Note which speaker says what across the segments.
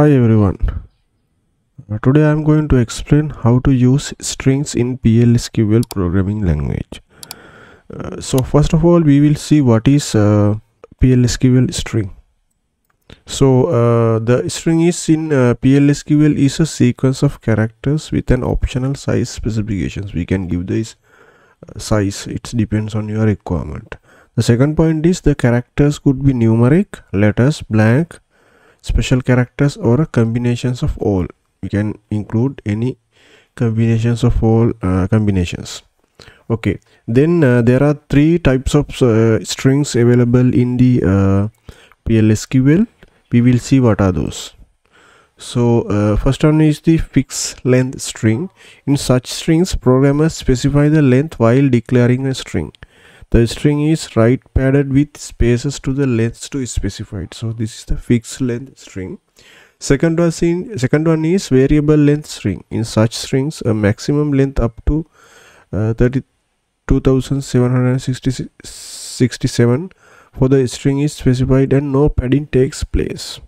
Speaker 1: Hi everyone. Uh, today I am going to explain how to use strings in PLSQL programming language. Uh, so first of all we will see what is uh, PLSQL string. So uh, the string is in uh, PLSQL is a sequence of characters with an optional size specifications. We can give this uh, size. It depends on your requirement. The second point is the characters could be numeric, letters, blank, special characters or combinations of all. We can include any combinations of all uh, combinations. Okay. Then uh, there are three types of uh, strings available in the uh, plsql we will see what are those. So uh, first one is the fixed length string. In such strings programmers specify the length while declaring a string the string is right padded with spaces to the lengths to specified so this is the fixed length string. Second second one is variable length string. In such strings a maximum length up to uh, 32767 for the string is specified and no padding takes place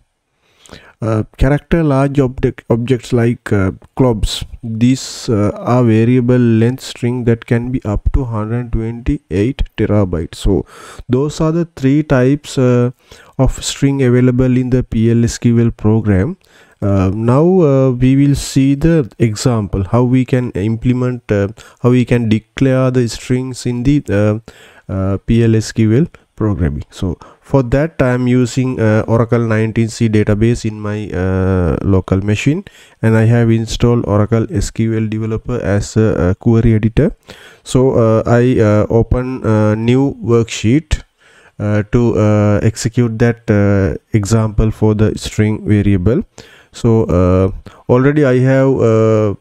Speaker 1: uh, character large object objects like uh, CLOBs. These uh, are variable length string that can be up to 128 terabytes. So those are the three types uh, of string available in the plsql program. Uh, now we will see the example how we can implement how we can declare the strings in the plsql programming. So for that i am using uh, oracle 19c database in my uh, local machine and i have installed oracle sql developer as a, a query editor. So uh, i uh, open a new worksheet uh, to uh, execute that example for the string variable. So already i have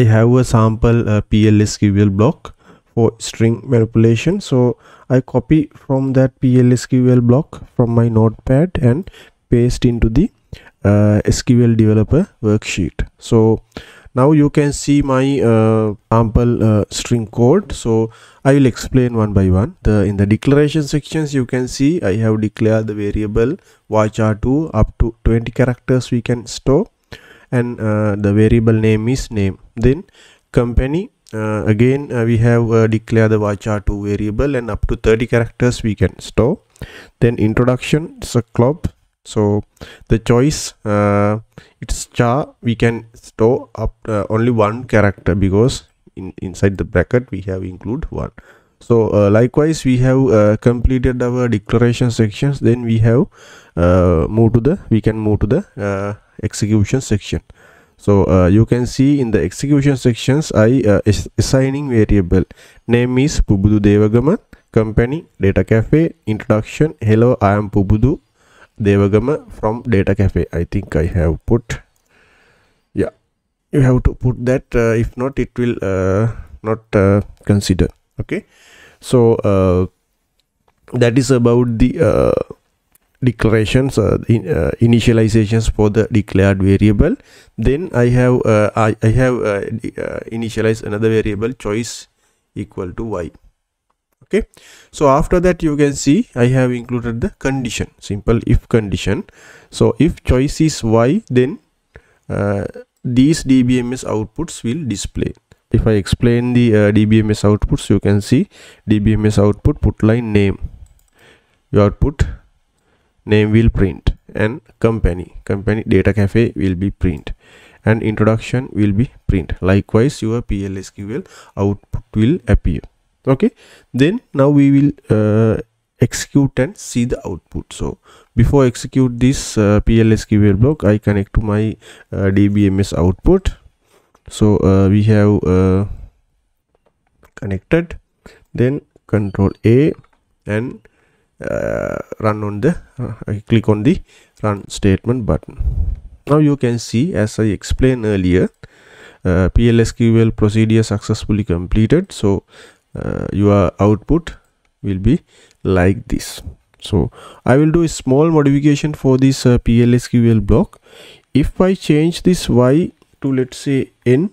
Speaker 1: i have a sample PL SQL block for string manipulation. So I copy from that PLSQL block from my notepad and paste into the uh, SQL developer worksheet. So now you can see my uh, sample uh, string code. So I will explain one by one. The in the declaration sections you can see I have declared the variable varchar2 up to 20 characters we can store. And uh, the variable name is name. Then company uh, again uh, we have uh, declared the varchar2 variable and up to 30 characters we can store. Then introduction is a CLOB. So the choice uh, it's char we can store up uh, only one character because in inside the bracket we have include one. So uh, likewise we have completed our declaration sections. Then we have move to the we can move to the execution section so uh, you can see in the execution sections i uh, is assigning variable. Name is Pubudu Dewagama company data cafe introduction hello i am Pubudu Dewagama from data cafe. I think i have put yeah you have to put that uh, if not it will uh, not uh, consider okay? So uh, that is about the declarations uh, in, uh, initializations for the declared variable. Then i have uh, I, I have uh, uh, initialized another variable choice equal to y. Okay? So after that you can see i have included the condition. Simple if condition. So if choice is y then uh, these dbms outputs will display. If i explain the dbms outputs you can see dbms output put line name. Your output name will print and company company data cafe will be print and introduction will be print. Likewise your plsql output will appear. Okay? Then now we will uh, execute and see the output. So before execute this uh, plsql block i connect to my uh, dbms output. So uh, we have uh, connected. Then control a and uh, run on the uh, click on the run statement button. Now you can see as I explained earlier uh, PLSQL procedure successfully completed. So uh, your output will be like this. So I will do a small modification for this uh, PLSQL block. If I change this y to let's say n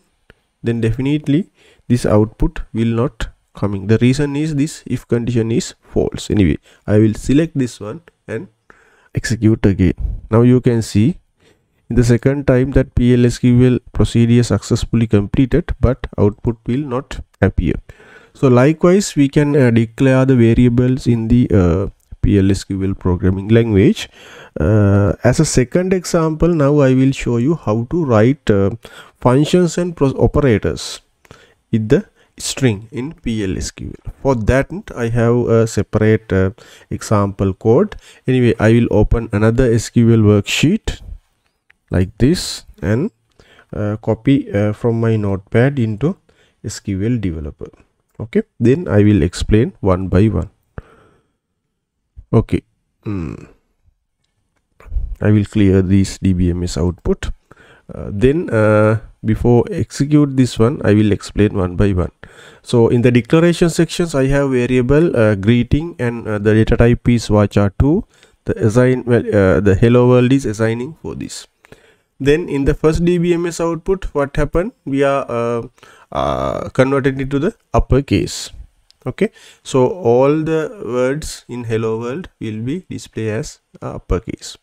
Speaker 1: then definitely this output will not coming. The reason is this if condition is false. Anyway i will select this one and execute again. Now you can see in the second time that PLSQL procedure successfully completed but output will not appear. So likewise we can uh, declare the variables in the uh, PLSQL programming language. Uh, as a second example now I will show you how to write uh, functions and operators. With the string in PLSQL. For that I have a separate uh, example code. Anyway, I will open another SQL worksheet like this and uh, copy uh, from my notepad into SQL developer. Okay, then I will explain one by one. Okay. Mm. I will clear this DBMS output. Uh, then uh, before execute this one i will explain one by one. So in the declaration sections i have variable uh, greeting and uh, the data type is varchar2 the assign well uh, the hello world is assigning for this. Then in the first dbms output what happened? We are uh, uh, converted into the uppercase okay? So all the words in hello world will be displayed as uppercase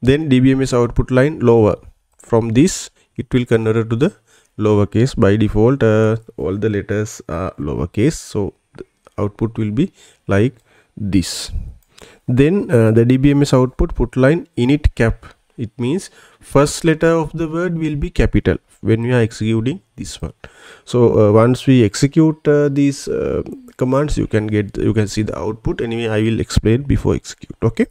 Speaker 1: then dbms output line lower. From this it will convert to the lowercase by default uh, all the letters are lowercase so the output will be like this. Then uh, the dbms output put line init cap. It means first letter of the word will be capital when we are executing this one. So uh, once we execute uh, these uh, commands you can get you can see the output. Anyway i will explain before execute okay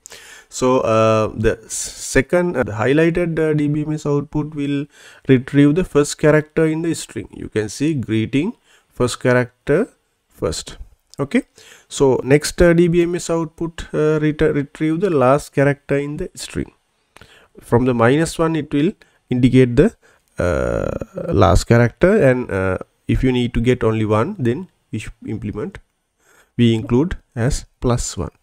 Speaker 1: so uh, the second uh, the highlighted uh, dbms output will retrieve the first character in the string. You can see greeting first character first. Okay? So next uh, dbms output uh, ret retrieve the last character in the string. From the minus one it will indicate the uh, last character and if you need to get only one then we should implement. We include as plus one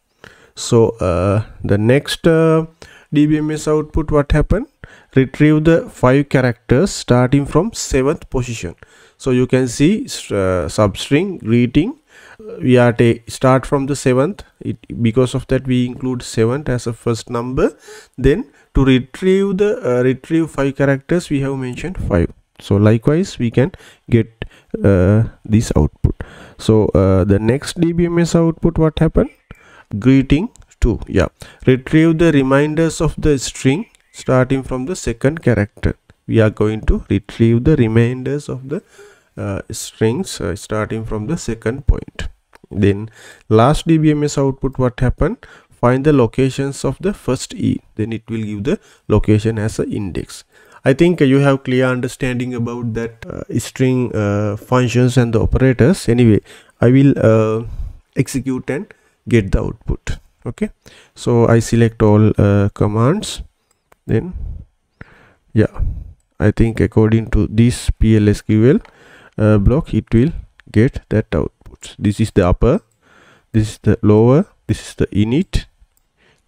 Speaker 1: so uh, the next uh, dbms output what happened? Retrieve the five characters starting from seventh position. So you can see uh, substring greeting. We are start from the seventh. It, because of that we include seventh as a first number. Then to retrieve the uh, retrieve five characters we have mentioned five. So likewise we can get uh, this output. So uh, the next dbms output what happened greeting 2 yeah. Retrieve the reminders of the string starting from the second character. We are going to retrieve the reminders of the uh, strings uh, starting from the second point. Then last dbms output what happened? Find the locations of the first e. Then it will give the location as an index. I think you have clear understanding about that uh, string uh, functions and the operators. Anyway i will uh, execute and get the output okay? So i select all uh, commands then yeah i think according to this plsql uh, block it will get that output this is the upper this is the lower this is the init.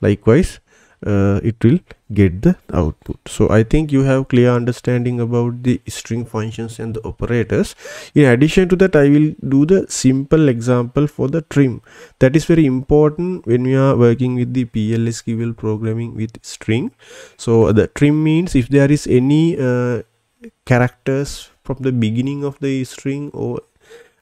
Speaker 1: Likewise uh, it will get the output. So i think you have clear understanding about the string functions and the operators. In addition to that i will do the simple example for the trim. That is very important when we are working with the plsql programming with string. So the trim means if there is any uh, characters from the beginning of the string or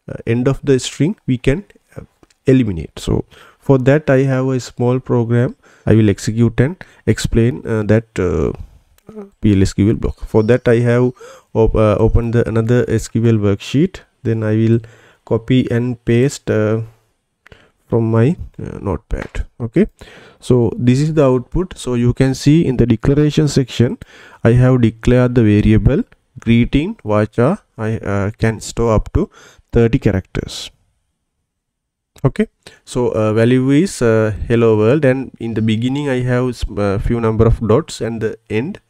Speaker 1: uh, end of the string we can uh, eliminate. So for that i have a small program I will execute and explain uh, that uh, PLSQL block. For that I have op uh, opened the another SQL worksheet. Then I will copy and paste uh, from my uh, notepad. Okay. So this is the output. So you can see in the declaration section, I have declared the variable greeting varchar. I uh, can store up to 30 characters okay. So uh, value is uh, hello world. And in the beginning i have a uh, few number of dots. And the end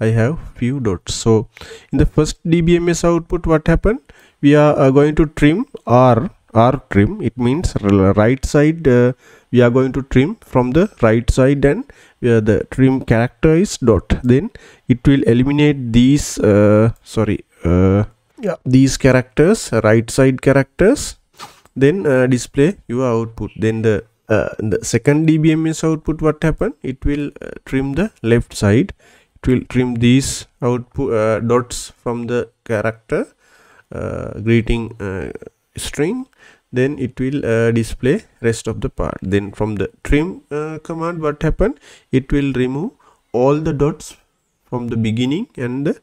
Speaker 1: i have few dots. So in the first dbms output what happened? We are uh, going to trim r r trim. It means right side uh, we are going to trim from the right side. And uh, the trim character is dot. Then it will eliminate these sorry yeah. these characters right side characters then uh, display your output. Then the uh, the second dbms output what happened it will uh, trim the left side. It will trim these output uh, dots from the character uh, greeting uh, string. Then it will display rest of the part. Then from the trim command what happened it will remove all the dots from the beginning and the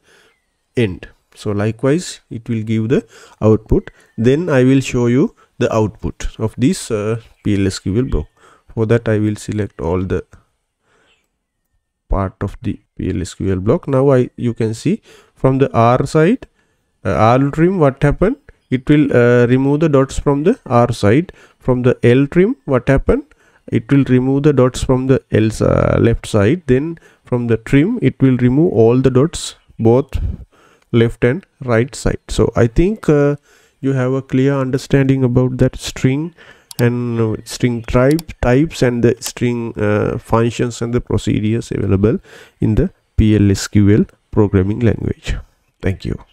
Speaker 1: end. So likewise it will give the output. Then i will show you the output of this uh, plsql block. For that i will select all the part of the plsql block. Now i you can see from the r side uh, r trim what happened? It will uh, remove the dots from the r side. From the l trim what happened? It will remove the dots from the l uh, left side. Then from the trim it will remove all the dots both left and right side. So i think uh, you have a clear understanding about that string and uh, string type types and the string uh, functions and the procedures available in the plsql programming language. Thank you